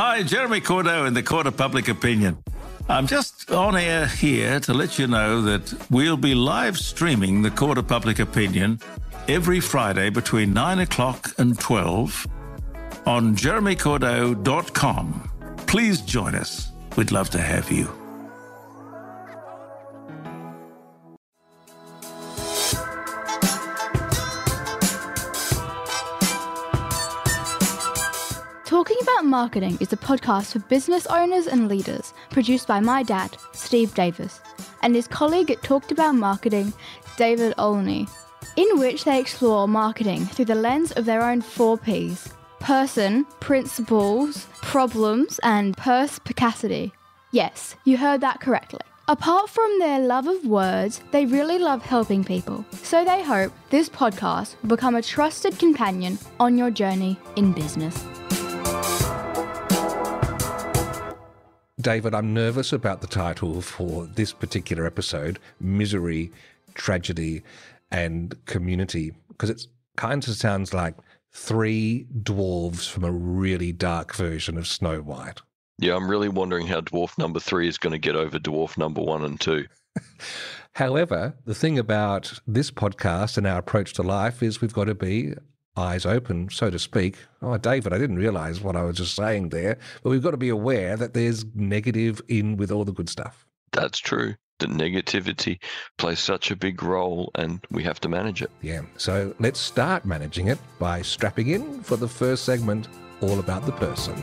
Hi, Jeremy Cordeaux in the Court of Public Opinion. I'm just on air here to let you know that we'll be live streaming the Court of Public Opinion every Friday between 9 o'clock and 12 on jeremycordeaux.com. Please join us. We'd love to have you. Marketing is a podcast for business owners and leaders, produced by my dad, Steve Davis, and his colleague at Talked About Marketing, David Olney, in which they explore marketing through the lens of their own four Ps person, principles, problems, and perspicacity. Yes, you heard that correctly. Apart from their love of words, they really love helping people. So they hope this podcast will become a trusted companion on your journey in business. David, I'm nervous about the title for this particular episode Misery, Tragedy, and Community, because it kind of sounds like three dwarves from a really dark version of Snow White. Yeah, I'm really wondering how dwarf number three is going to get over dwarf number one and two. However, the thing about this podcast and our approach to life is we've got to be eyes open, so to speak. Oh, David, I didn't realize what I was just saying there, but we've got to be aware that there's negative in with all the good stuff. That's true. The negativity plays such a big role and we have to manage it. Yeah. So let's start managing it by strapping in for the first segment all about the person.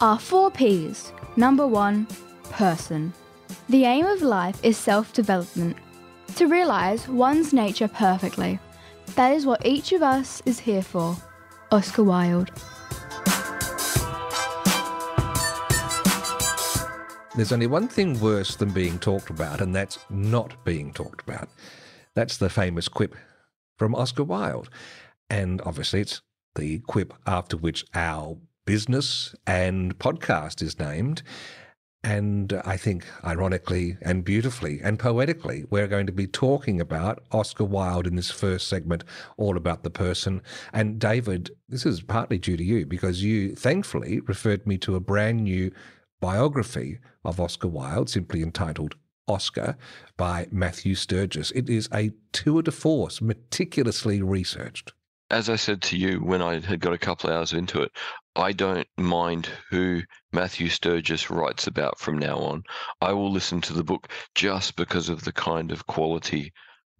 Our four Ps. Number one, person. The aim of life is self development, to realise one's nature perfectly. That is what each of us is here for. Oscar Wilde. There's only one thing worse than being talked about, and that's not being talked about. That's the famous quip from Oscar Wilde. And obviously, it's the quip after which our business and podcast is named. And I think, ironically and beautifully and poetically, we're going to be talking about Oscar Wilde in this first segment, all about the person. And David, this is partly due to you because you thankfully referred me to a brand new biography of Oscar Wilde, simply entitled Oscar by Matthew Sturgis. It is a tour de force, meticulously researched as I said to you when I had got a couple of hours into it, I don't mind who Matthew Sturgis writes about from now on. I will listen to the book just because of the kind of quality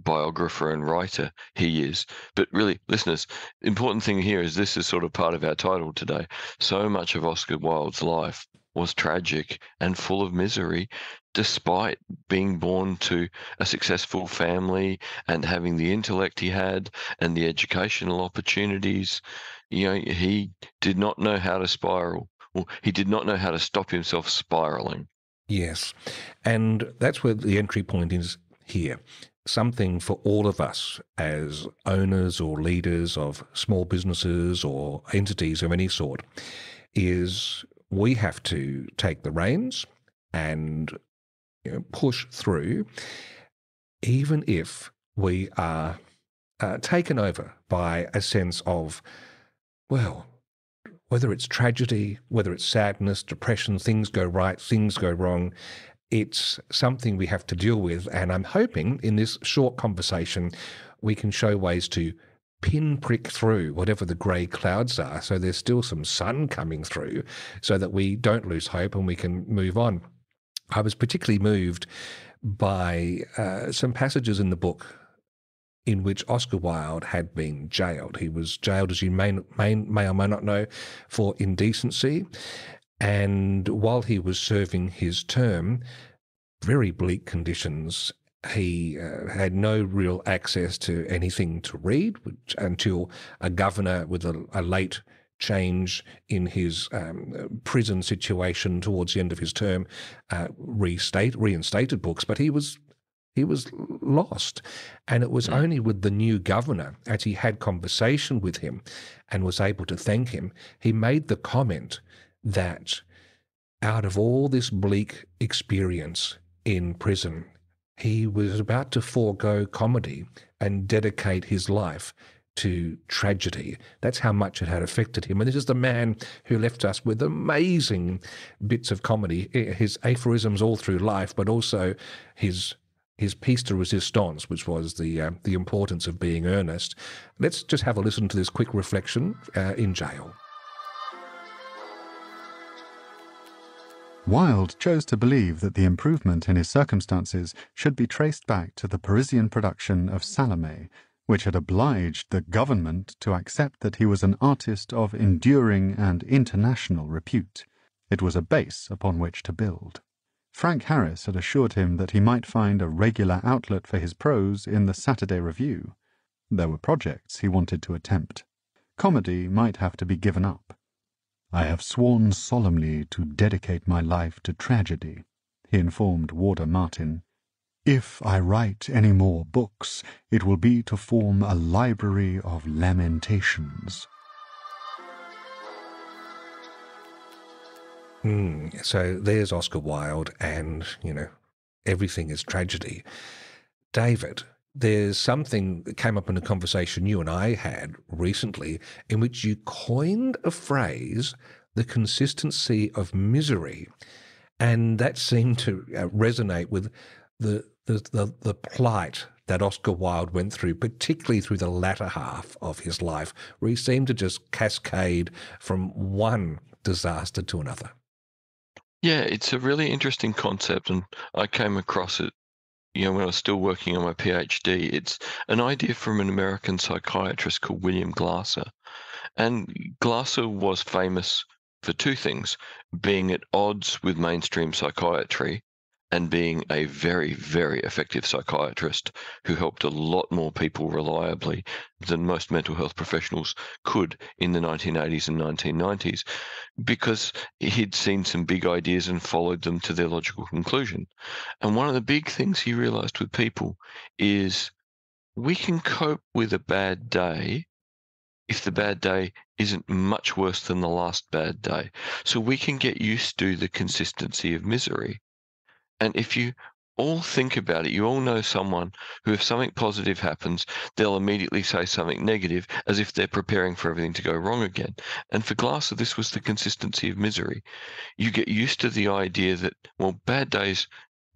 biographer and writer he is. But really, listeners, important thing here is this is sort of part of our title today. So much of Oscar Wilde's life was tragic and full of misery, despite being born to a successful family and having the intellect he had and the educational opportunities. You know, he did not know how to spiral. Well, he did not know how to stop himself spiraling. Yes. And that's where the entry point is here. Something for all of us as owners or leaders of small businesses or entities of any sort is we have to take the reins and you know, push through, even if we are uh, taken over by a sense of, well, whether it's tragedy, whether it's sadness, depression, things go right, things go wrong, it's something we have to deal with. And I'm hoping in this short conversation, we can show ways to pinprick through whatever the grey clouds are. So there's still some sun coming through so that we don't lose hope and we can move on. I was particularly moved by uh, some passages in the book in which Oscar Wilde had been jailed. He was jailed, as you may, may, may or may not know, for indecency. And while he was serving his term, very bleak conditions he uh, had no real access to anything to read which, until a governor with a, a late change in his um, prison situation towards the end of his term uh, restate reinstated books but he was he was lost and it was mm. only with the new governor as he had conversation with him and was able to thank him he made the comment that out of all this bleak experience in prison he was about to forego comedy and dedicate his life to tragedy. That's how much it had affected him. And this is the man who left us with amazing bits of comedy, his aphorisms all through life, but also his his piece de resistance, which was the uh, the importance of being earnest. Let's just have a listen to this quick reflection uh, in jail. Wilde chose to believe that the improvement in his circumstances should be traced back to the Parisian production of Salome, which had obliged the government to accept that he was an artist of enduring and international repute. It was a base upon which to build. Frank Harris had assured him that he might find a regular outlet for his prose in the Saturday Review. There were projects he wanted to attempt. Comedy might have to be given up. I have sworn solemnly to dedicate my life to tragedy, he informed Warder Martin. If I write any more books, it will be to form a library of lamentations. Mm, so there's Oscar Wilde, and, you know, everything is tragedy. David, there's something that came up in a conversation you and I had recently in which you coined a phrase, the consistency of misery. And that seemed to uh, resonate with the, the, the, the plight that Oscar Wilde went through, particularly through the latter half of his life, where he seemed to just cascade from one disaster to another. Yeah, it's a really interesting concept, and I came across it you know, when I was still working on my PhD, it's an idea from an American psychiatrist called William Glasser. And Glasser was famous for two things being at odds with mainstream psychiatry and being a very, very effective psychiatrist who helped a lot more people reliably than most mental health professionals could in the 1980s and 1990s because he'd seen some big ideas and followed them to their logical conclusion. And one of the big things he realized with people is we can cope with a bad day if the bad day isn't much worse than the last bad day. So we can get used to the consistency of misery. And if you all think about it, you all know someone who, if something positive happens, they'll immediately say something negative as if they're preparing for everything to go wrong again. And for Glasser, this was the consistency of misery. You get used to the idea that, well, bad days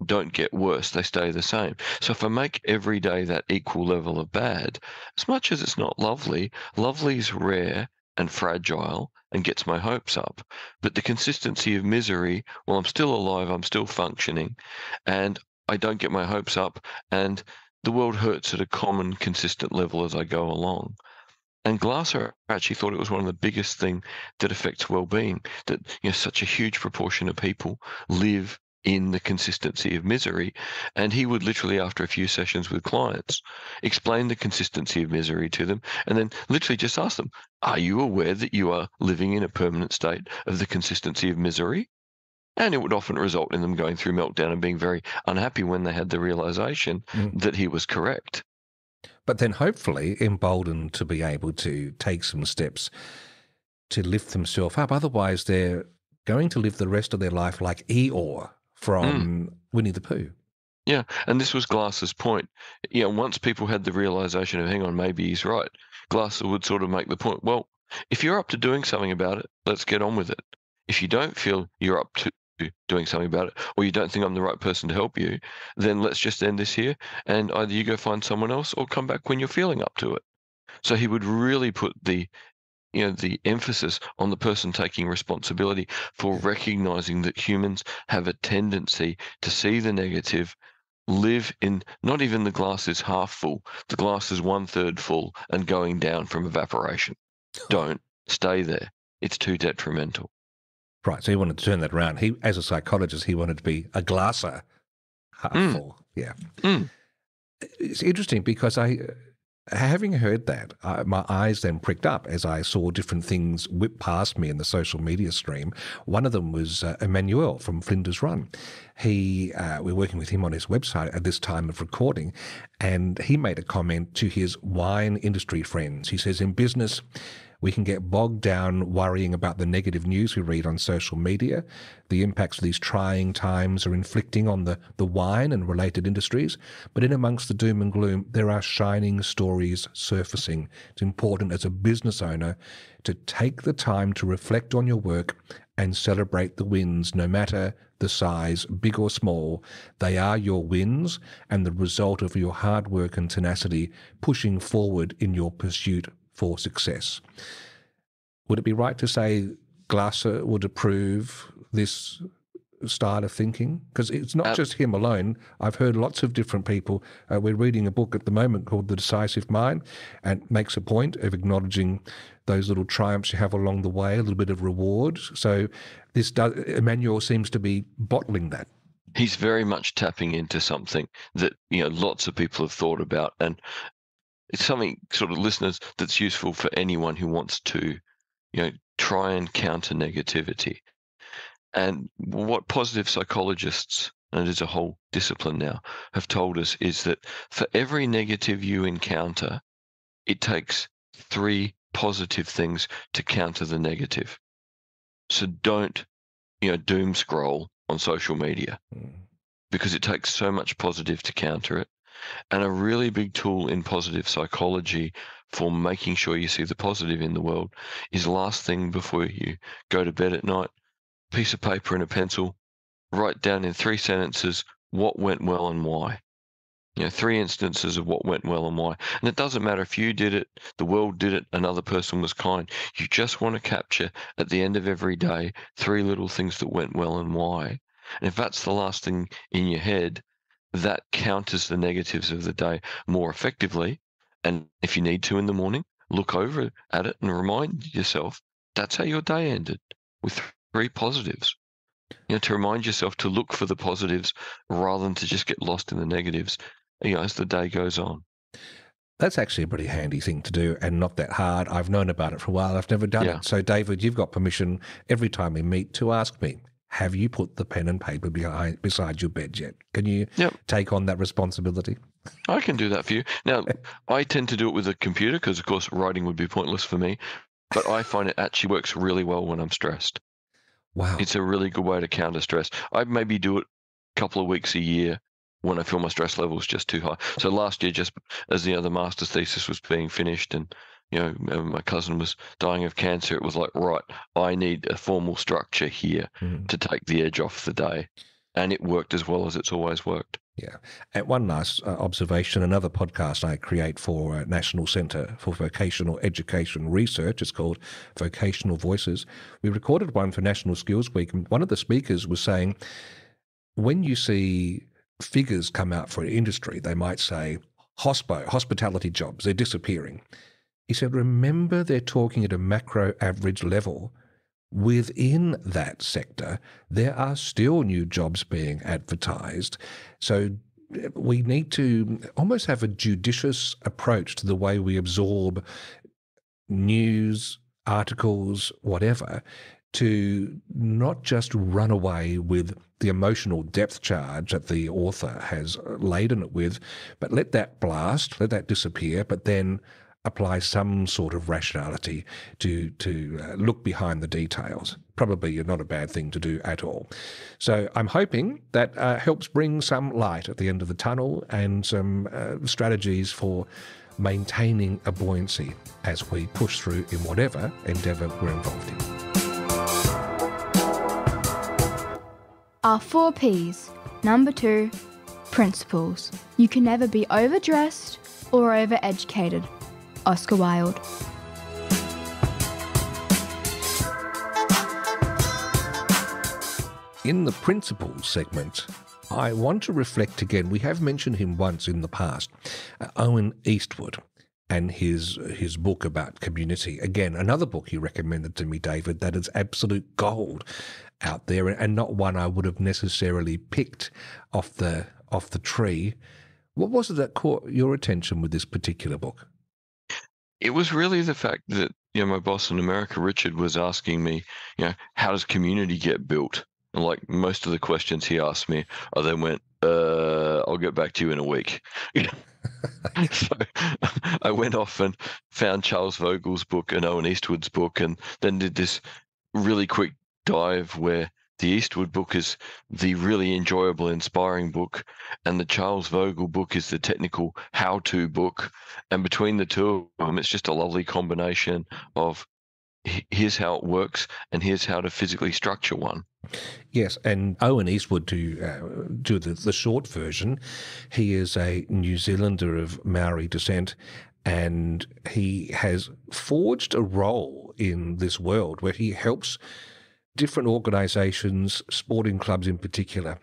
don't get worse, they stay the same. So if I make every day that equal level of bad, as much as it's not lovely, lovely is rare and fragile and gets my hopes up. But the consistency of misery, well, I'm still alive, I'm still functioning, and I don't get my hopes up, and the world hurts at a common, consistent level as I go along. And Glasser actually thought it was one of the biggest thing that affects well-being. That you know, such a huge proportion of people live in the consistency of misery. And he would literally, after a few sessions with clients, explain the consistency of misery to them and then literally just ask them, Are you aware that you are living in a permanent state of the consistency of misery? And it would often result in them going through meltdown and being very unhappy when they had the realization mm. that he was correct. But then hopefully emboldened to be able to take some steps to lift themselves up. Otherwise, they're going to live the rest of their life like Eeyore from mm. Winnie the Pooh. Yeah, and this was Glasser's point. You know, once people had the realization of, hang on, maybe he's right, Glasser would sort of make the point, well, if you're up to doing something about it, let's get on with it. If you don't feel you're up to doing something about it, or you don't think I'm the right person to help you, then let's just end this here, and either you go find someone else or come back when you're feeling up to it. So he would really put the you know the emphasis on the person taking responsibility for recognizing that humans have a tendency to see the negative live in not even the glass is half full the glass is one third full and going down from evaporation. Don't stay there. It's too detrimental. Right so he wanted to turn that around. He as a psychologist he wanted to be a glasser half mm. full yeah. Mm. it's interesting because i Having heard that, uh, my eyes then pricked up as I saw different things whip past me in the social media stream. One of them was uh, Emanuel from Flinders Run. He, uh, we're working with him on his website at this time of recording, and he made a comment to his wine industry friends. He says, In business, We can get bogged down worrying about the negative news we read on social media, the impacts of these trying times are inflicting on the, the wine and related industries. But in amongst the doom and gloom, there are shining stories surfacing. It's important as a business owner to take the time to reflect on your work and celebrate the wins, no matter the size, big or small. They are your wins and the result of your hard work and tenacity pushing forward in your pursuit for success. Would it be right to say Glasser would approve this style of thinking? Because it's not uh, just him alone. I've heard lots of different people. Uh, we're reading a book at the moment called The Decisive Mind and makes a point of acknowledging those little triumphs you have along the way, a little bit of reward. So this does, Emanuel seems to be bottling that. He's very much tapping into something that you know lots of people have thought about, and it's something sort of listeners that's useful for anyone who wants to, you know, try and counter negativity. And what positive psychologists, and it is a whole discipline now, have told us is that for every negative you encounter, it takes three positive things to counter the negative. So don't, you know, doom scroll on social media mm. because it takes so much positive to counter it. And a really big tool in positive psychology for making sure you see the positive in the world is last thing before you go to bed at night piece of paper and a pencil, write down in three sentences what went well and why. You know, three instances of what went well and why. And it doesn't matter if you did it, the world did it, another person was kind. You just want to capture at the end of every day three little things that went well and why. And if that's the last thing in your head, that counters the negatives of the day more effectively. And if you need to in the morning, look over at it and remind yourself that's how your day ended with three positives. You know, to remind yourself to look for the positives rather than to just get lost in the negatives, you know, as the day goes on. That's actually a pretty handy thing to do and not that hard. I've known about it for a while. I've never done yeah. it. So, David, you've got permission every time we meet to ask me, have you put the pen and paper behind, beside your bed yet? Can you yep. take on that responsibility? I can do that for you. Now, I tend to do it with a computer because, of course, writing would be pointless for me. But I find it actually works really well when I'm stressed. Wow. It's a really good way to counter stress. I maybe do it a couple of weeks a year when I feel my stress level is just too high. So last year, just as the other master's thesis was being finished and you know, my cousin was dying of cancer. It was like, right, I need a formal structure here mm. to take the edge off the day. And it worked as well as it's always worked. Yeah. And one last uh, observation another podcast I create for uh, National Centre for Vocational Education Research. It's called Vocational Voices. We recorded one for National Skills Week, and one of the speakers was saying when you see figures come out for an industry, they might say, hospo, hospitality jobs, they're disappearing. He said, remember they're talking at a macro average level. Within that sector, there are still new jobs being advertised. So we need to almost have a judicious approach to the way we absorb news, articles, whatever, to not just run away with the emotional depth charge that the author has laden it with, but let that blast, let that disappear, but then apply some sort of rationality to to uh, look behind the details. Probably not a bad thing to do at all. So I'm hoping that uh, helps bring some light at the end of the tunnel and some uh, strategies for maintaining a buoyancy as we push through in whatever endeavour we're involved in. Our four P's. Number two, principles. You can never be overdressed or overeducated. Oscar Wilde. In the principles segment, I want to reflect again. We have mentioned him once in the past, uh, Owen Eastwood and his his book about community. Again, another book you recommended to me, David, that is absolute gold out there, and not one I would have necessarily picked off the off the tree. What was it that caught your attention with this particular book? It was really the fact that you know my boss in America, Richard, was asking me, you know, how does community get built? And like most of the questions he asked me, I then went, uh, I'll get back to you in a week. so I went off and found Charles Vogl's book and Owen Eastwood's book, and then did this really quick dive where the Eastwood book is the really enjoyable, inspiring book, and the Charles Vogl book is the technical how to book. And between the two of them, it's just a lovely combination of here's how it works and here's how to physically structure one. Yes, and Owen Eastwood, to uh, do the, the short version, he is a New Zealander of Maori descent, and he has forged a role in this world where he helps different organisations, sporting clubs in particular,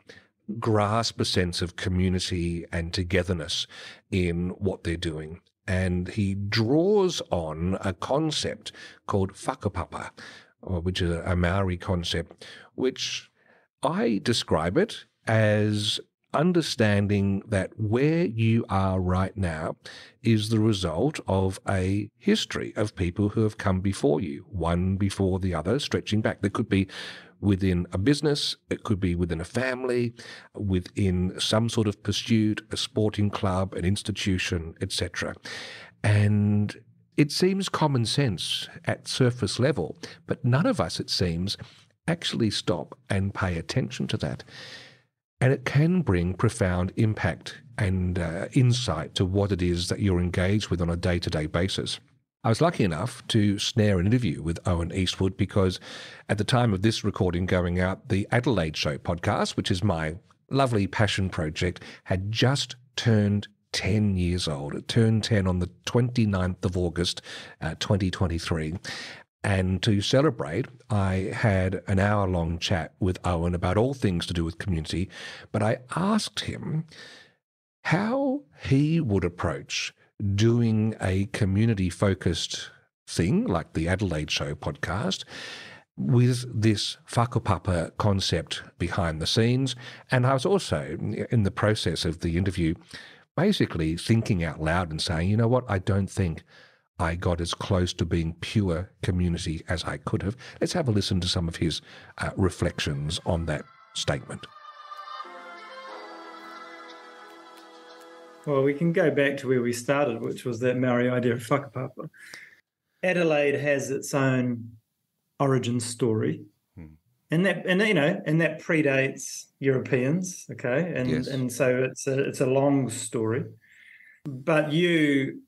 grasp a sense of community and togetherness in what they're doing. And he draws on a concept called whakapapa, uh, which is a Maori concept, which I describe it as understanding that where you are right now is the result of a history of people who have come before you, one before the other, stretching back. There could be within a business, it could be within a family, within some sort of pursuit, a sporting club, an institution, etc. And it seems common sense at surface level, but none of us, it seems, actually stop and pay attention to that. And it can bring profound impact and uh, insight to what it is that you're engaged with on a day to day basis. I was lucky enough to snare an interview with Owen Eastwood because at the time of this recording going out, the Adelaide Show podcast, which is my lovely passion project, had just turned 10 years old. It turned 10 on the 29th of August, uh, 2023. And to celebrate, I had an hour long chat with Owen about all things to do with community. But I asked him how he would approach doing a community focused thing like the Adelaide Show podcast with this whakapapa concept behind the scenes. And I was also, in the process of the interview, basically thinking out loud and saying, you know what, I don't think I got as close to being pure community as I could have. Let's have a listen to some of his uh, reflections on that statement. Well, we can go back to where we started, which was that Maori idea of whakapapa. Adelaide has its own origin story, hmm. and that and you know and that predates Europeans. Okay, and yes. and so it's a it's a long story, but you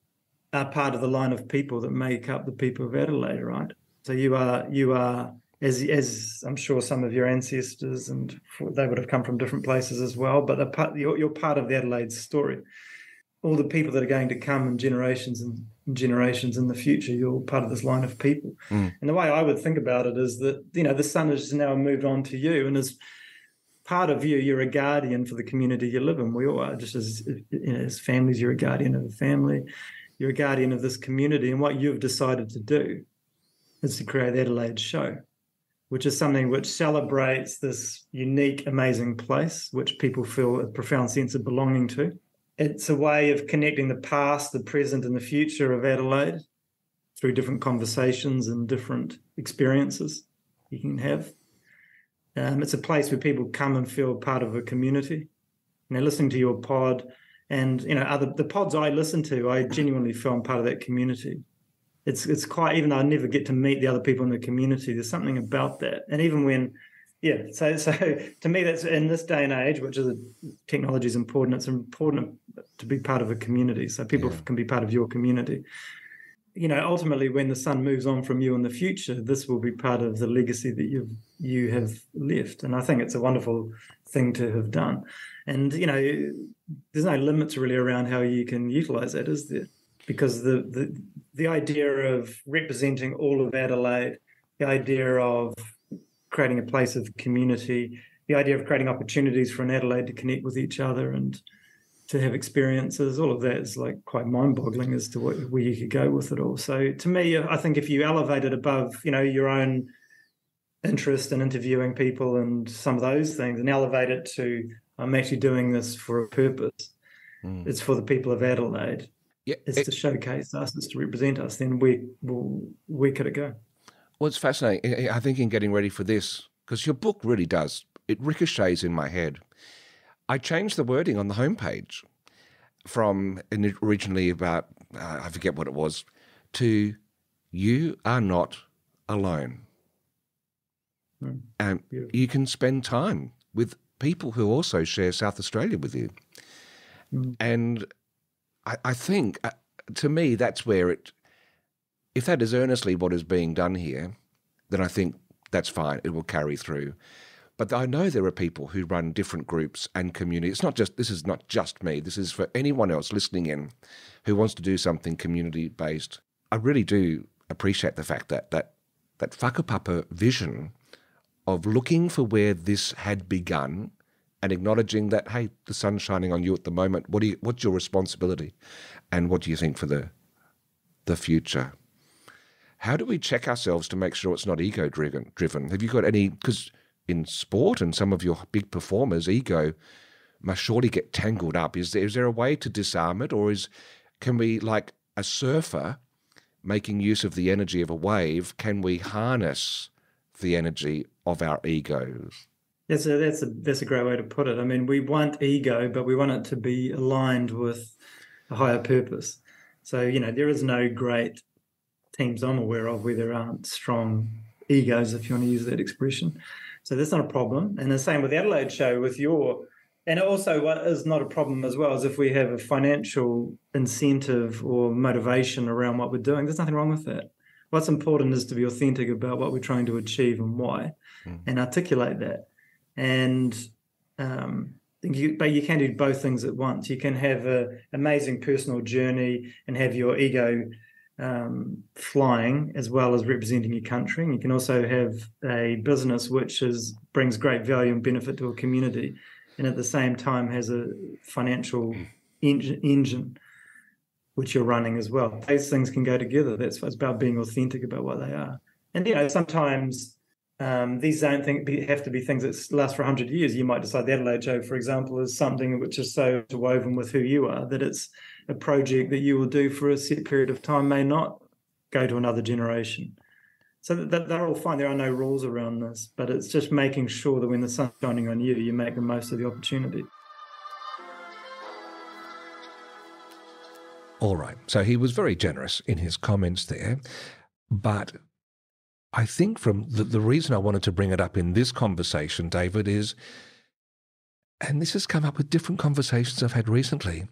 are part of the line of people that make up the people of Adelaide, right? So you are you are as as I'm sure some of your ancestors and they would have come from different places as well, but part, you're, you're part of the Adelaide story. All the people that are going to come in generations and generations in the future, you're part of this line of people. Mm. And the way I would think about it is that you know the sun has now moved on to you, and as part of you, you're a guardian for the community you live in. We all are, just as you know, as families, you're a guardian of the family, you're a guardian of this community, and what you've decided to do is to create the Adelaide Show which is something which celebrates this unique, amazing place, which people feel a profound sense of belonging to. It's a way of connecting the past, the present, and the future of Adelaide through different conversations and different experiences you can have. Um, it's a place where people come and feel part of a community. Know, listening to your pod and you know other the pods I listen to, I genuinely feel I'm part of that community it's it's quite even though I never get to meet the other people in the community, there's something about that. And even when yeah, so so to me that's in this day and age, which is a, technology is important, it's important to be part of a community. So people yeah. can be part of your community. You know, ultimately when the sun moves on from you in the future, this will be part of the legacy that you've you have left. And I think it's a wonderful thing to have done. And you know, there's no limits really around how you can utilize that, is there? because the, the the idea of representing all of Adelaide, the idea of creating a place of community, the idea of creating opportunities for an Adelaide to connect with each other and to have experiences, all of that is like quite mind-boggling as to what, where you could go with it all. So to me, I think if you elevate it above, you know, your own interest in interviewing people and some of those things, and elevate it to I'm actually doing this for a purpose. Mm. It's for the people of Adelaide yeah, is it, to showcase us, It's to represent us, then we will where could it go? Well, it's fascinating. I think in getting ready for this, because your book really does, it ricochets in my head. I changed the wording on the homepage from originally about, uh, I forget what it was, to you are not alone. Mm, and you can spend time with people who also share South Australia with you. Mm. And I, I think, uh, to me, that's where it, if that is earnestly what is being done here, then I think that's fine. It will carry through. But I know there are people who run different groups and communities. It's not just this is not just me. This is for anyone else listening in who wants to do something community based. I really do appreciate the fact that that that whakapapa vision of looking for where this had begun and acknowledging that hey, the sun's shining on you at the moment. What do you, what's your responsibility, and what do you think for the the future? How do we check ourselves to make sure it's not ego driven? Driven? Have you got any? Because in sport and some of your big performers, ego must surely get tangled up. Is there, is there a way to disarm it, or is can we like a surfer making use of the energy of a wave? Can we harness the energy of our egos? That's a that's a that's a great way to put it. I mean, we want ego, but we want it to be aligned with a higher purpose. So you know, there is no great teams I'm aware of where there aren't strong egos, if you want to use that expression. So that's not a problem. And the same with the Adelaide show with your and also what is not a problem as well is if we have a financial incentive or motivation around what we're doing, there's nothing wrong with that. What's important is to be authentic about what we're trying to achieve and why mm. and articulate that. And um, you, but you can do both things at once. You can have an amazing personal journey and have your ego um, flying as well as representing your country. And you can also have a business which is brings great value and benefit to a community, and at the same time has a financial hmm. engine, engine which you're running as well. Those things can go together. That's it's about being authentic about what they are. And you know, sometimes um, these don't think, have to be things that last for 100 years. You might decide the Adelaide Show, for example, is something which is so woven with who you are that it's a project that you will do for a set period of time may not go to another generation. So that, they're all fine. There are no rules around this, but it's just making sure that when the sun's shining on you, you make the most of the opportunity. All right. So he was very generous in his comments there. But I think from the, the reason I wanted to bring it up in this conversation, David, is, and this has come up with different conversations I've had recently,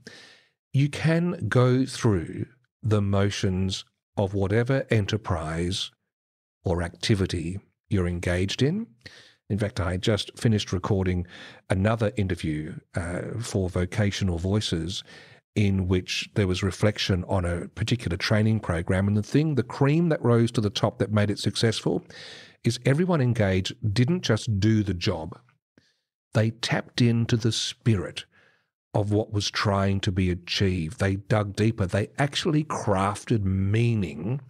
you can go through the motions of whatever enterprise or activity you're engaged in. In fact, I just finished recording another interview uh, for Vocational Voices in which there was reflection on a particular training program. And the thing, the cream that rose to the top that made it successful is everyone engaged didn't just do the job, they tapped into the spirit of what was trying to be achieved. They dug deeper. They actually crafted meaning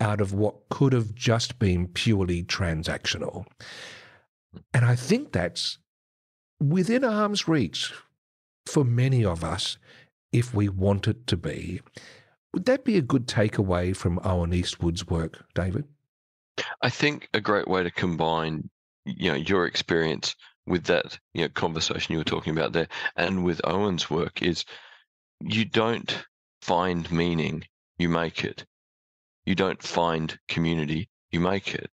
out of what could have just been purely transactional. And I think that's within arm's reach for many of us if we want it to be. Would that be a good takeaway from Owen Eastwood's work, David? I think a great way to combine, you know, your experience with that, you know, conversation you were talking about there, and with Owen's work is, you don't find meaning, you make it. You don't find community, you make it.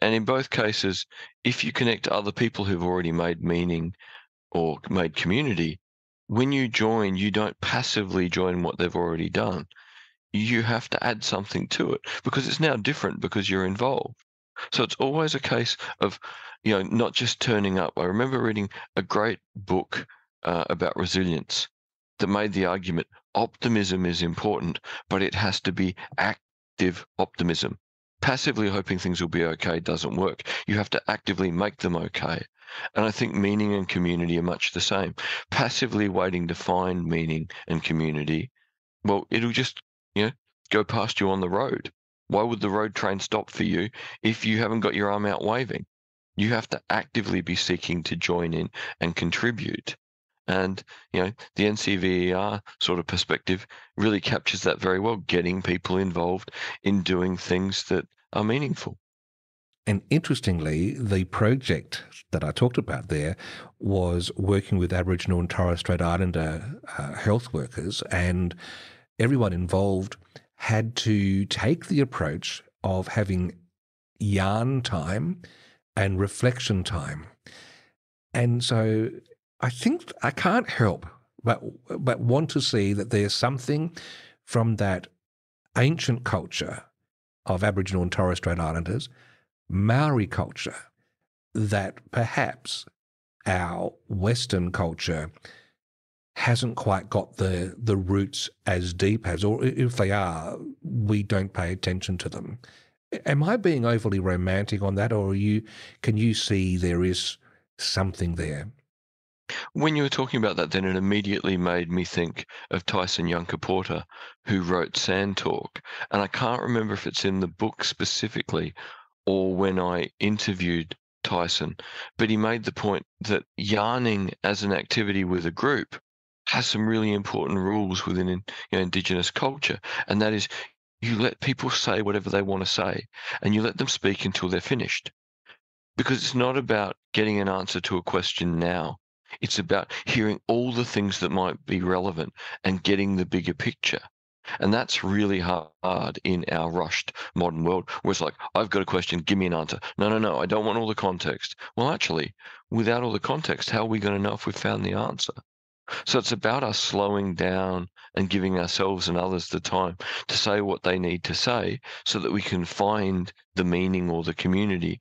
And in both cases, if you connect to other people who've already made meaning or made community, when you join, you don't passively join what they've already done. You have to add something to it because it's now different because you're involved. So it's always a case of, you know, not just turning up. I remember reading a great book uh, about resilience that made the argument optimism is important, but it has to be active optimism. Passively hoping things will be okay doesn't work. You have to actively make them okay. And I think meaning and community are much the same. Passively waiting to find meaning and community, well, it'll just, you know, go past you on the road. Why would the road train stop for you if you haven't got your arm out waving? You have to actively be seeking to join in and contribute. And, you know, the NCVER sort of perspective really captures that very well, getting people involved in doing things that are meaningful. And interestingly, the project that I talked about there was working with Aboriginal and Torres Strait Islander uh, health workers, and everyone involved had to take the approach of having yarn time and reflection time. And so I think I can't help but but want to see that there's something from that ancient culture of Aboriginal and Torres Strait Islanders, Maori culture, that perhaps our Western culture hasn't quite got the the roots as deep as, or if they are, we don't pay attention to them. Am I being overly romantic on that, or you can you see there is something there? When you were talking about that, then it immediately made me think of Tyson Yunkaporta, who wrote Sand Talk. And I can't remember if it's in the book specifically or when I interviewed Tyson, but he made the point that yarning as an activity with a group has some really important rules within you know, Indigenous culture. And that is you let people say whatever they want to say and you let them speak until they're finished. Because it's not about getting an answer to a question now. It's about hearing all the things that might be relevant and getting the bigger picture. And that's really hard in our rushed modern world where it's like, I've got a question, give me an answer. No, no, no, I don't want all the context. Well, actually, without all the context, how are we going to know if we've found the answer? So it's about us slowing down and giving ourselves and others the time to say what they need to say so that we can find the meaning or the community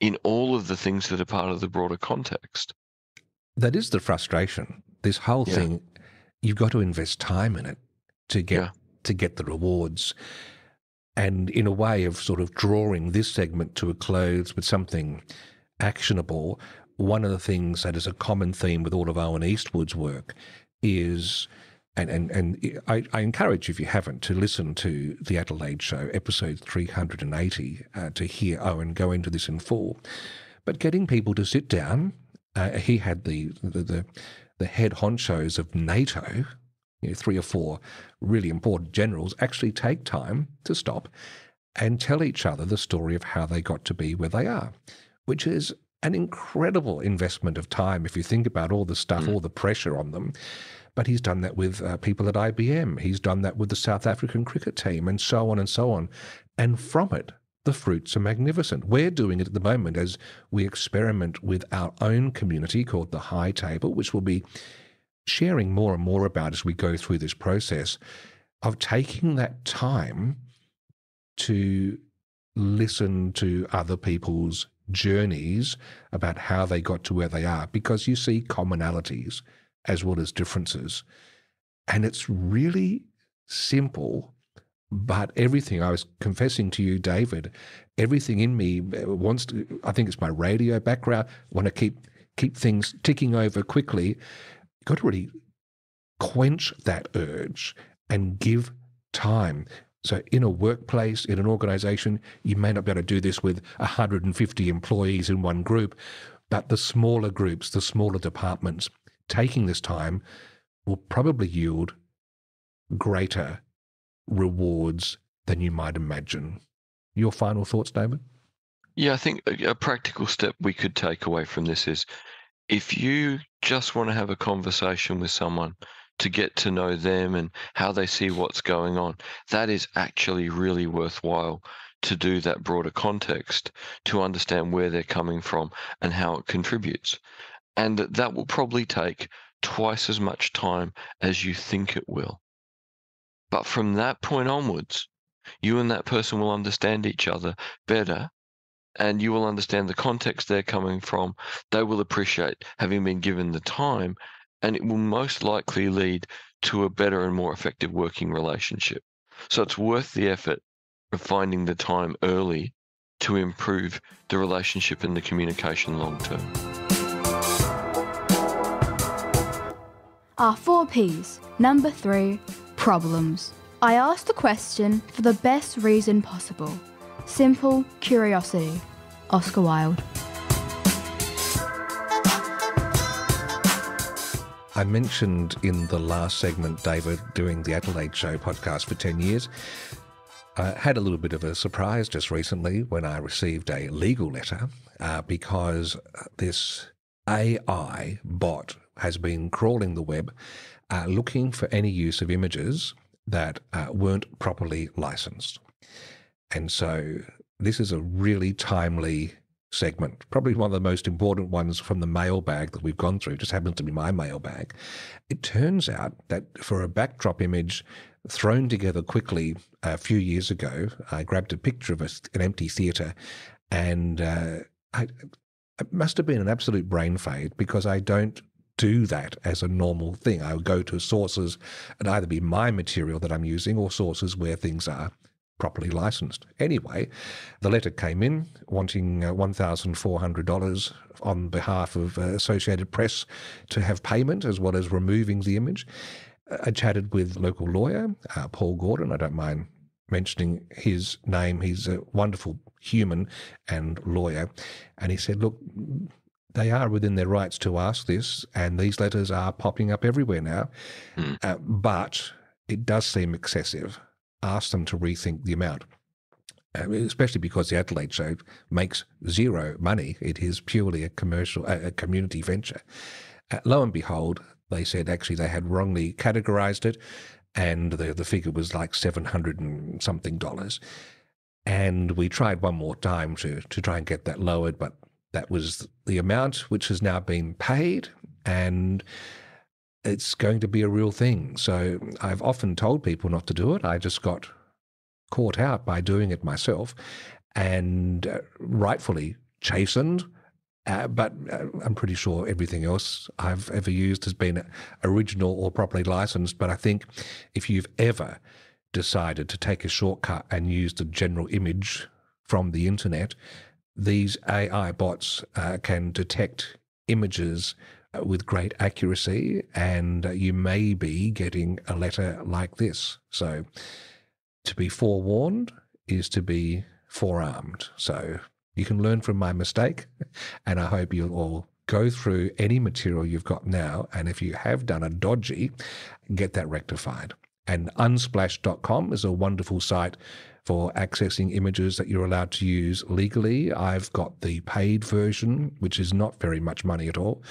in all of the things that are part of the broader context. That is the frustration. This whole yeah. thing, you've got to invest time in it to get yeah. to get the rewards. And in a way of sort of drawing this segment to a close with something actionable, one of the things that is a common theme with all of Owen Eastwood's work is, and, and, and I, I encourage if you haven't, to listen to The Adelaide Show, episode 380, uh, to hear Owen go into this in full. But getting people to sit down, uh, he had the, the, the, the head honchos of NATO, you know, three or four really important generals, actually take time to stop and tell each other the story of how they got to be where they are, which is an incredible investment of time if you think about all the stuff, mm. all the pressure on them. But he's done that with uh, people at IBM. He's done that with the South African cricket team, and so on and so on. And from it, the fruits are magnificent. We're doing it at the moment as we experiment with our own community called the High Table, which we'll be sharing more and more about as we go through this process of taking that time to listen to other people's journeys about how they got to where they are because you see commonalities as well as differences. And it's really simple, but everything I was confessing to you, David, everything in me eh, wants to, I think it's my radio background, want to keep keep things ticking over quickly. You've got to really quench that urge and give time. So, in a workplace, in an organization, you may not be able to do this with 150 employees in one group, but the smaller groups, the smaller departments, taking this time will probably yield greater rewards than you might imagine. Your final thoughts, David? Yeah, I think a practical step we could take away from this is if you just want to have a conversation with someone to get to know them and how they see what's going on. That is actually really worthwhile to do that broader context to understand where they're coming from and how it contributes. And that will probably take twice as much time as you think it will. But from that point onwards, you and that person will understand each other better and you will understand the context they're coming from. They will appreciate having been given the time and it will most likely lead to a better and more effective working relationship. So it's worth the effort of finding the time early to improve the relationship and the communication long term. Our four P's. Number three, problems. I asked the question for the best reason possible. Simple curiosity. Oscar Wilde. I mentioned in the last segment, David, doing the Adelaide Show podcast for 10 years. I had a little bit of a surprise just recently when I received a legal letter uh, because this AI bot has been crawling the web uh, looking for any use of images that uh, weren't properly licensed. And so this is a really timely segment, probably one of the most important ones from the mailbag that we've gone through, just happens to be my mailbag. It turns out that for a backdrop image thrown together quickly a few years ago, I grabbed a picture of a, an empty theatre and uh, I, it must have been an absolute brain fade because I don't do that as a normal thing. I would go to sources and either be my material that I'm using or sources where things are properly licensed. Anyway, the letter came in wanting uh, $1,400 on behalf of uh, Associated Press to have payment as well as removing the image. I chatted with local lawyer, uh, Paul Gordon. I don't mind mentioning his name. He's a wonderful human and lawyer. And he said, look, they are within their rights to ask this, and these letters are popping up everywhere now. Mm. Uh, but it does seem excessive ask them to rethink the amount. Uh, especially because the Adelaide show makes zero money. It is purely a commercial, a community venture. Uh, lo and behold, they said actually they had wrongly categorized it, and the the figure was like seven hundred and something dollars. And we tried one more time to to try and get that lowered, but that was the amount which has now been paid, and it's going to be a real thing. So I've often told people not to do it. I just got caught out by doing it myself and uh, rightfully chastened. Uh, but uh, I'm pretty sure everything else I've ever used has been original or properly licensed. But I think if you've ever decided to take a shortcut and use the general image from the internet, these AI bots uh, can detect images with great accuracy, and you may be getting a letter like this. So, to be forewarned is to be forearmed. So, you can learn from my mistake, and I hope you'll all go through any material you've got now, and if you have done a dodgy, get that rectified. And unsplash.com is a wonderful site for accessing images that you're allowed to use legally. I've got the paid version, which is not very much money at all.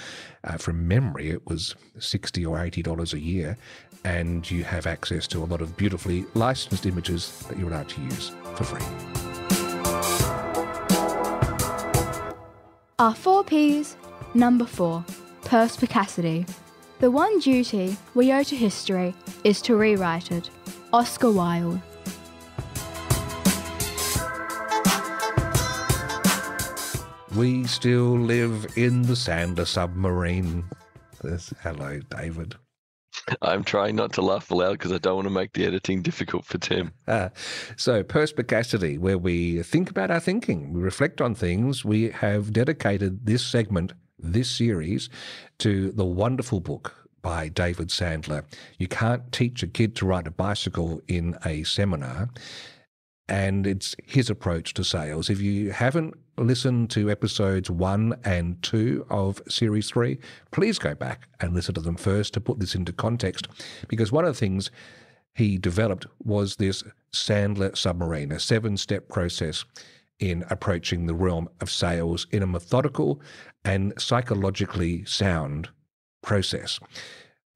Uh, from memory, it was 60 or $80 a year, and you have access to a lot of beautifully licensed images that you're allowed to use for free. Our four P's. Number four, perspicacity. The one duty we owe to history is to rewrite it. Oscar Wilde. We still live in the Sandler submarine. This, hello, David. I'm trying not to laugh aloud because I don't want to make the editing difficult for Tim. Uh, so, perspicacity, where we think about our thinking, we reflect on things. We have dedicated this segment, this series, to the wonderful book by David Sandler. You can't teach a kid to ride a bicycle in a seminar and it's his approach to sales. If you haven't listened to episodes one and two of series three, please go back and listen to them first to put this into context. Because one of the things he developed was this Sandler submarine, a seven step process in approaching the realm of sales in a methodical and psychologically sound process.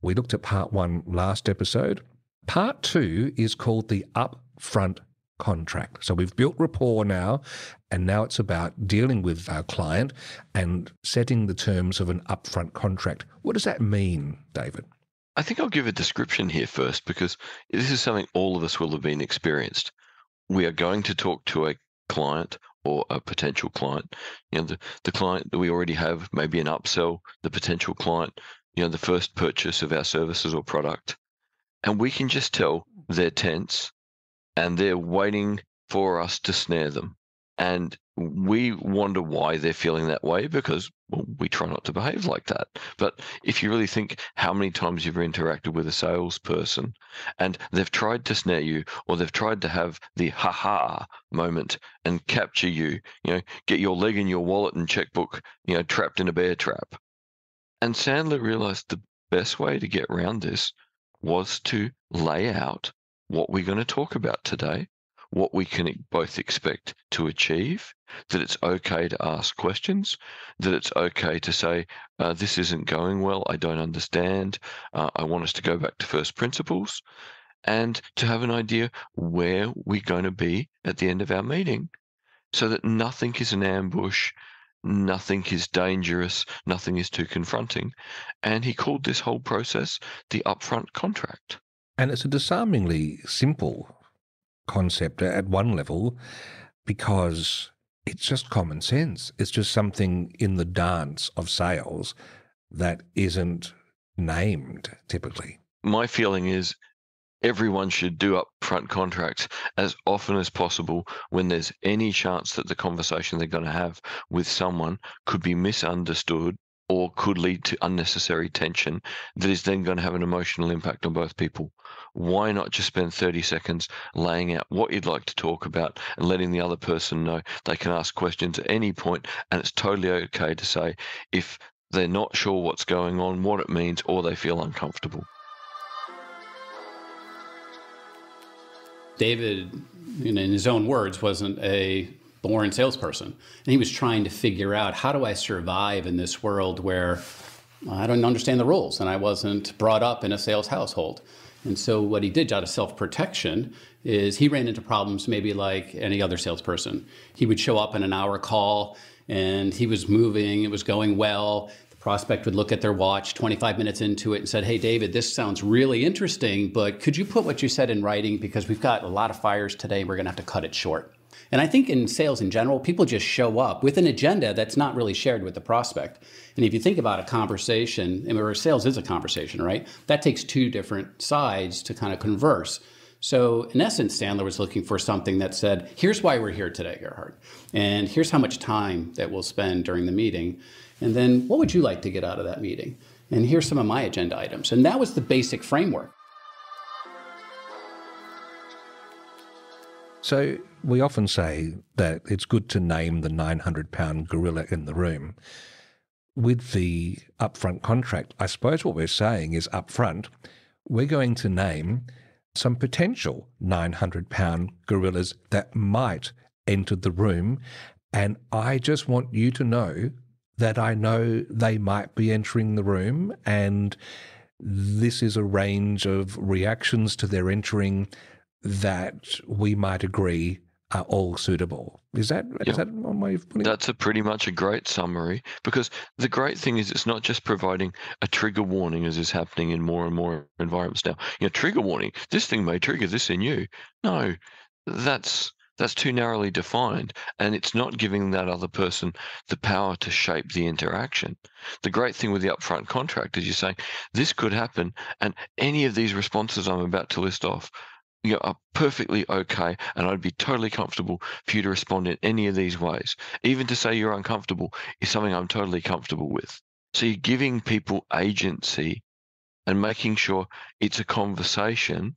We looked at part one last episode. Part two is called the upfront contract. So we've built rapport now, and now it's about dealing with our client and setting the terms of an upfront contract. What does that mean, David? I think I'll give a description here first because this is something all of us will have been experienced. We are going to talk to a client or a potential client. You know, the, the client that we already have, maybe an upsell, the potential client, you know, the first purchase of our services or product. And we can just tell they're tense, and they're waiting for us to snare them. And we wonder why they're feeling that way because well, we try not to behave like that. But if you really think how many times you've interacted with a salesperson and they've tried to snare you or they've tried to have the ha ha moment and capture you, you know, get your leg in your wallet and checkbook, you know, trapped in a bear trap. And Sandler realized the best way to get around this was to lay out what we're going to talk about today, what we can both expect to achieve, that it's okay to ask questions, that it's okay to say, uh, this isn't going well, I don't understand, uh, I want us to go back to first principles, and to have an idea where we're going to be at the end of our meeting so that nothing is an ambush, nothing is dangerous, nothing is too confronting. And he called this whole process the upfront contract. And it's a disarmingly simple concept at one level because it's just common sense. It's just something in the dance of sales that isn't named typically. My feeling is everyone should do upfront contracts as often as possible when there's any chance that the conversation they're going to have with someone could be misunderstood or could lead to unnecessary tension that is then going to have an emotional impact on both people. Why not just spend 30 seconds laying out what you'd like to talk about and letting the other person know they can ask questions at any point and it's totally okay to say if they're not sure what's going on, what it means, or they feel uncomfortable. David, in his own words, wasn't a born salesperson. And he was trying to figure out how do I survive in this world where I don't understand the rules and I wasn't brought up in a sales household. And so what he did out of self-protection is he ran into problems maybe like any other salesperson. He would show up in an hour call and he was moving, it was going well The prospect would look at their watch 25 minutes into it and said, Hey, David, this sounds really interesting, but could you put what you said in writing? Because we've got a lot of fires today. We're going to have to cut it short. And I think in sales in general, people just show up with an agenda that's not really shared with the prospect. And if you think about a conversation, and where sales is a conversation, right? That takes two different sides to kind of converse. So, in essence, Sandler was looking for something that said, here's why we're here today, Gerhard, and here's how much time that we'll spend during the meeting. And then what would you like to get out of that meeting? And here's some of my agenda items. And that was the basic framework. So we often say that it's good to name the 900 pound gorilla in the room. With the upfront contract, I suppose what we're saying is upfront, we're going to name some potential 900 pound gorillas that might enter the room. And I just want you to know that I know they might be entering the room, and this is a range of reactions to their entering that we might agree are all suitable. Is that yep. is that one way of putting That's it? a pretty much a great summary because the great thing is it's not just providing a trigger warning as is happening in more and more environments now. You know, trigger warning, this thing may trigger this in you. No, that's that's too narrowly defined and it's not giving that other person the power to shape the interaction the great thing with the upfront contract is you're saying this could happen and any of these responses i'm about to list off you know, are perfectly okay and i'd be totally comfortable for you to respond in any of these ways even to say you're uncomfortable is something i'm totally comfortable with so you're giving people agency and making sure it's a conversation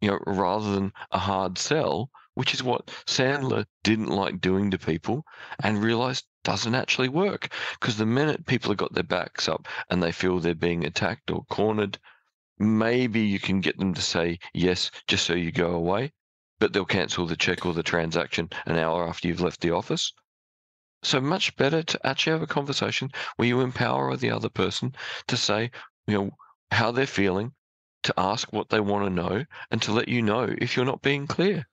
you know rather than a hard sell which is what Sandler didn't like doing to people and realized doesn't actually work. Because the minute people have got their backs up and they feel they're being attacked or cornered, maybe you can get them to say yes just so you go away, but they'll cancel the check or the transaction an hour after you've left the office. So much better to actually have a conversation where you empower the other person to say, you know, how they're feeling, to ask what they want to know, and to let you know if you're not being clear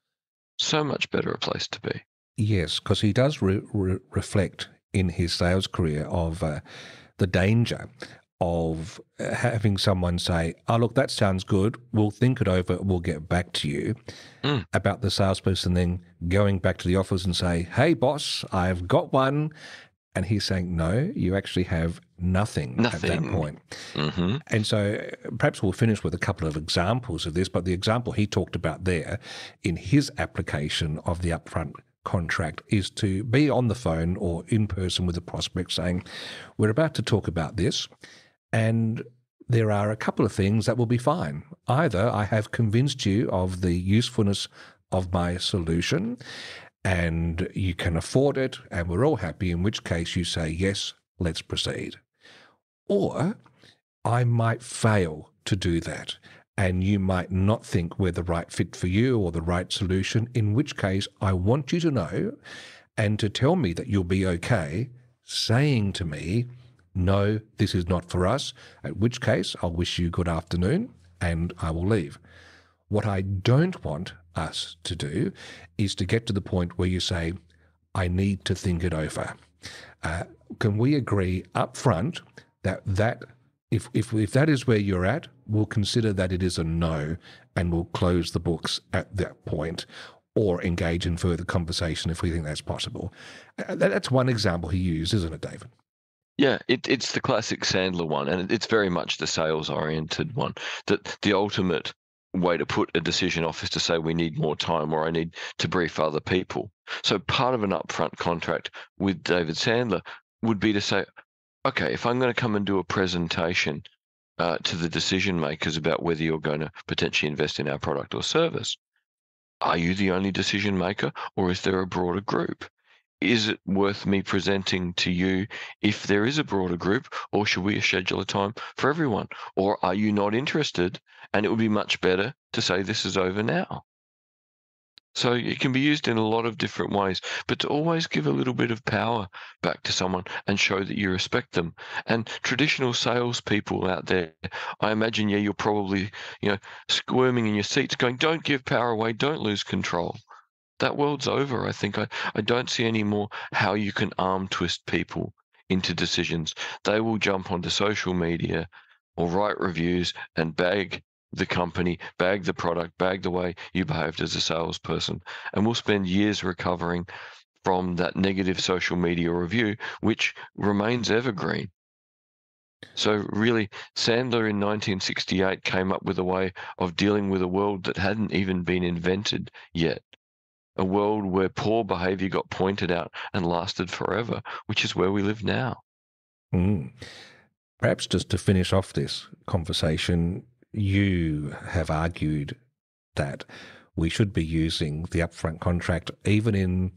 so much better a place to be. Yes, because he does re- re- reflect in his sales career of uh, the danger of uh, having someone say, "Oh, look, that sounds good. We'll think it over. We'll get back to you." Mm. About the salesperson then going back to the office and say, "Hey, boss, I've got one," and he's saying, "No, you actually have nothing, nothing. at that point. Mm-hmm. And so perhaps we'll finish with a couple of examples of this, but the example he talked about there in his application of the upfront contract is to be on the phone or in person with a prospect saying, We're about to talk about this, and there are a couple of things that will be fine. Either I have convinced you of the usefulness of my solution and you can afford it, and we're all happy, in which case you say, Yes, let's proceed. Or I might fail to do that. and you might not think we're the right fit for you or the right solution, in which case I want you to know and to tell me that you'll be okay saying to me, no, this is not for us, at which case I'll wish you good afternoon and I will leave. What I don't want us to do is to get to the point where you say, I need to think it over. Uh, can we agree up front that that if, if, if that is where you're at, we'll consider that it is a no and we'll close the books at that point or engage in further conversation if we think that's possible. Uh, that's one example he used, isn't it, David? Yeah, it, it's the classic Sandler one, and it's very much the sales oriented one. That the ultimate way to put a decision off is to say we need more time or I need to brief other people. So part of an upfront contract with David Sandler would be to say, okay, if I'm going to come and do a presentation uh, to the decision makers about whether you're going to potentially invest in our product or service, are you the only decision maker or is there a broader group? Is it worth me presenting to you if there is a broader group, or should we schedule a time for everyone? Or are you not interested and it would be much better to say this is over now? So it can be used in a lot of different ways, but to always give a little bit of power back to someone and show that you respect them. And traditional salespeople out there, I imagine, yeah, you're probably, you know, squirming in your seats going, don't give power away, don't lose control. That world's over. I think I, I don't see any more how you can arm twist people into decisions. They will jump onto social media or write reviews and bag the company, bag the product, bag the way you behaved as a salesperson. And we'll spend years recovering from that negative social media review, which remains evergreen. So, really, Sandler in 1968 came up with a way of dealing with a world that hadn't even been invented yet. A world where poor behavior got pointed out and lasted forever, which is where we live now. Mm. Perhaps just to finish off this conversation, you have argued that we should be using the upfront contract even in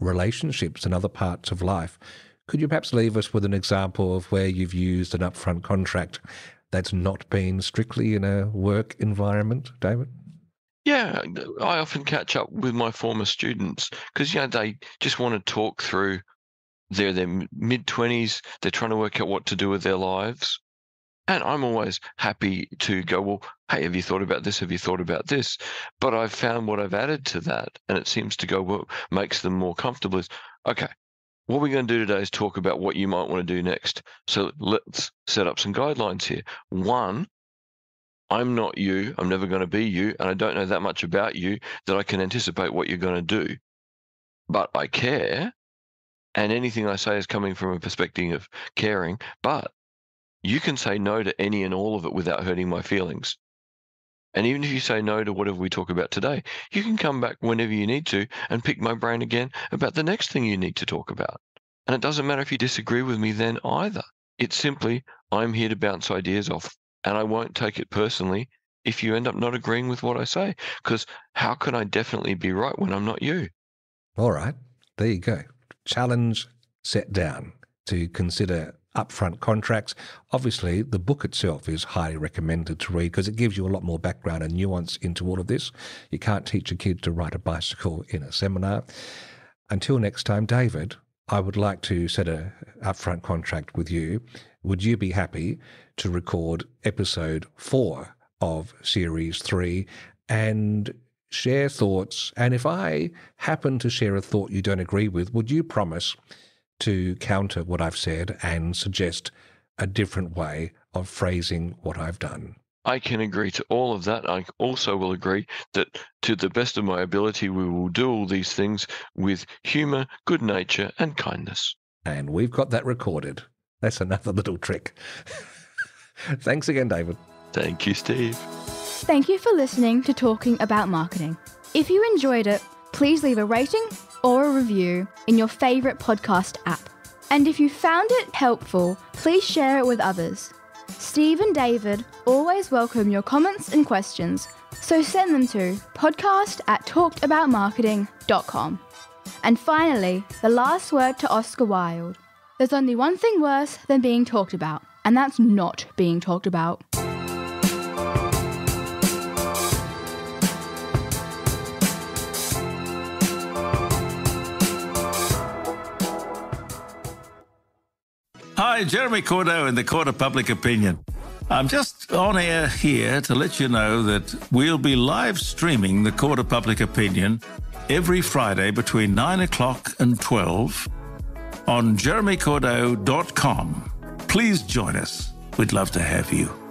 relationships and other parts of life. Could you perhaps leave us with an example of where you've used an upfront contract that's not been strictly in a work environment, David? Yeah, uh, I often catch up with my former students because you know they just want to talk through their their mid twenties. They're trying to work out what to do with their lives, and I'm always happy to go, well, hey, have you thought about this? Have you thought about this? But I've found what I've added to that, and it seems to go what makes them more comfortable is, okay, what we're going to do today is talk about what you might want to do next. So let's set up some guidelines here. One, I'm not you. I'm never going to be you. And I don't know that much about you that I can anticipate what you're going to do. But I care. And anything I say is coming from a perspective of caring. But you can say no to any and all of it without hurting my feelings. And even if you say no to whatever we talk about today, you can come back whenever you need to and pick my brain again about the next thing you need to talk about. And it doesn't matter if you disagree with me then either. It's simply, I'm here to bounce ideas off, and I won't take it personally if you end up not agreeing with what I say, because how can I definitely be right when I'm not you? All right, there you go. Challenge set down to consider upfront contracts. Obviously, the book itself is highly recommended to read because it gives you a lot more background and nuance into all of this. You can't teach a kid to ride a bicycle in a seminar. Until next time, David, I would like to set a upfront contract with you. Would you be happy to record episode four of series three and share thoughts? And if I happen to share a thought you don't agree with, would you promise to counter what I've said and suggest a different way of phrasing what I've done. I can agree to all of that. I also will agree that to the best of my ability, we will do all these things with humour, good nature, and kindness. And we've got that recorded. That's another little trick. Thanks again, David. Thank you, Steve. Thank you for listening to Talking About Marketing. If you enjoyed it, please leave a rating or a review in your favourite podcast app. And if you found it helpful, please share it with others. Steve and David always welcome your comments and questions, so send them to podcast at talkingaboutmarketing.com. And finally, the last word to Oscar Wilde. There's only one thing worse than being talked about, and that's not being talked about. Hi, Jeremy Cordeaux in the Court of Public Opinion. I'm just on air here to let you know that we'll be live streaming the Court of Public Opinion every Friday between 9 o'clock and 12 on jeremycordeaux.com. Please join us. We'd love to have you.